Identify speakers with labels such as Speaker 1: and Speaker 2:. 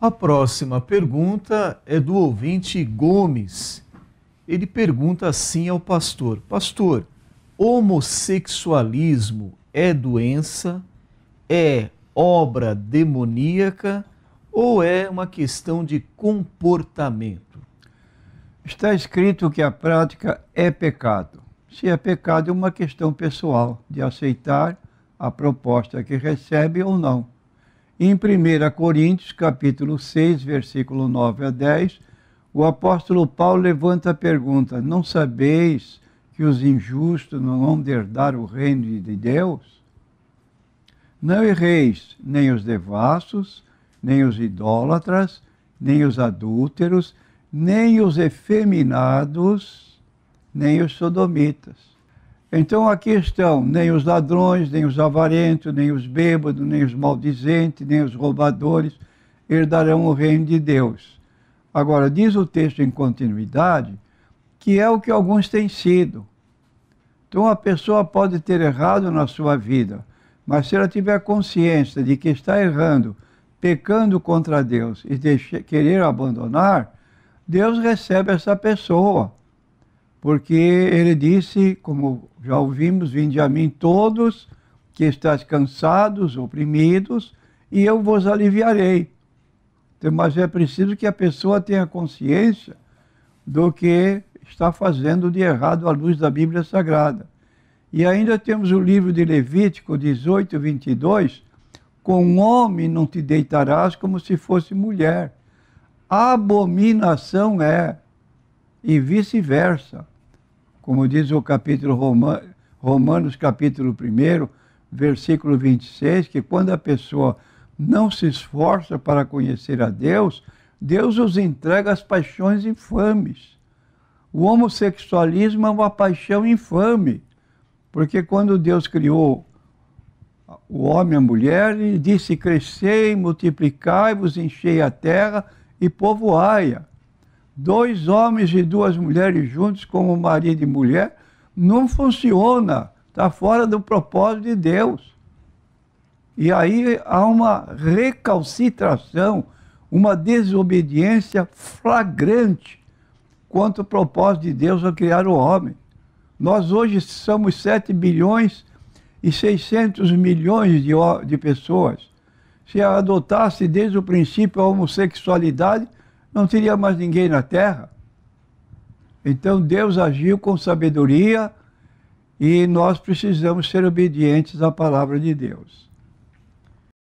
Speaker 1: A próxima pergunta é do ouvinte Gomes. Ele pergunta assim ao pastor: Pastor, homossexualismo é doença? É obra demoníaca ou é uma questão de comportamento?
Speaker 2: Está escrito que a prática é pecado. Se é pecado, é uma questão pessoal de aceitar a proposta que recebe ou não. Em 1 Coríntios, capítulo 6, versículo 9 a 10, o apóstolo Paulo levanta a pergunta: Não sabeis que os injustos não vão herdar o reino de Deus? Não erreis nem os devassos, nem os idólatras, nem os adúlteros, nem os efeminados, nem os sodomitas. Então aqui estão nem os ladrões, nem os avarentos, nem os bêbados, nem os maldizentes, nem os roubadores herdarão o reino de Deus. Agora, diz o texto em continuidade que é o que alguns têm sido. Então a pessoa pode ter errado na sua vida, mas se ela tiver consciência de que está errando, pecando contra Deus e deixe, querer abandonar, Deus recebe essa pessoa. Porque ele disse, como já ouvimos, vinde a mim todos que estáis cansados, oprimidos, e eu vos aliviarei. Então, mas é preciso que a pessoa tenha consciência do que está fazendo de errado à luz da Bíblia Sagrada. E ainda temos o livro de Levítico 18, 22, com homem não te deitarás como se fosse mulher. Abominação é, e vice-versa. Como diz o capítulo Roma, Romanos, capítulo 1, versículo 26, que quando a pessoa não se esforça para conhecer a Deus, Deus os entrega às paixões infames. O homossexualismo é uma paixão infame, porque quando Deus criou o homem e a mulher, ele disse: Crescei, multiplicai-vos, enchei a terra e povoai-a. Dois homens e duas mulheres juntos, como marido e mulher, não funciona, está fora do propósito de Deus. E aí há uma recalcitração, uma desobediência flagrante quanto ao propósito de Deus ao criar o homem. Nós hoje somos 7 bilhões e 600 milhões de, de pessoas. Se adotasse desde o princípio a homossexualidade, não teria mais ninguém na terra. Então Deus agiu com sabedoria e nós precisamos ser obedientes à palavra de Deus.